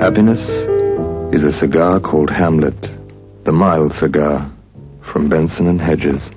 Happiness is a cigar called Hamlet, the mild cigar from Benson and Hedges.